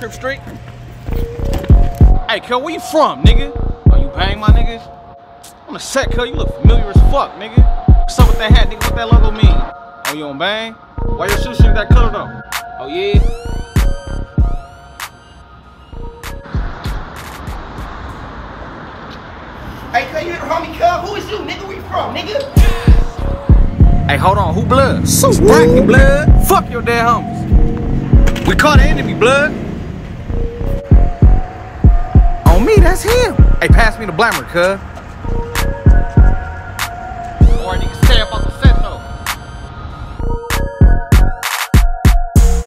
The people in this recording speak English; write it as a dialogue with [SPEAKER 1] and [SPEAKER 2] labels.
[SPEAKER 1] it out, Crip Street. Hey, cuz, where you from, nigga? Oh, you bang my niggas? On the set, cuz, you look familiar as fuck, nigga. What's up with that hat, nigga? What that logo mean? Oh, you on bang? Why your shoes that color though? Oh, yeah?
[SPEAKER 2] Hey, cuz, you hear the homie, cuz? Who is you, nigga? Where you from, nigga?
[SPEAKER 1] Hey, hold on, who blood? So Bracky blood. Fuck your dead homies. We caught an enemy, blood. Me, that's him. Hey, pass me the blammer, cuz.